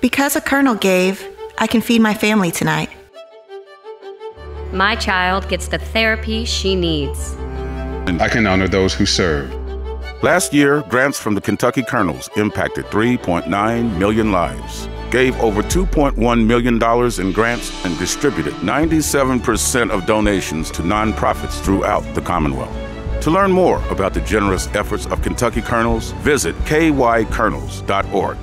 Because a colonel gave, I can feed my family tonight. My child gets the therapy she needs. And I can honor those who serve. Last year, grants from the Kentucky Colonels impacted 3.9 million lives, gave over $2.1 million in grants, and distributed 97% of donations to nonprofits throughout the Commonwealth. To learn more about the generous efforts of Kentucky Colonels, visit kycolonels.org.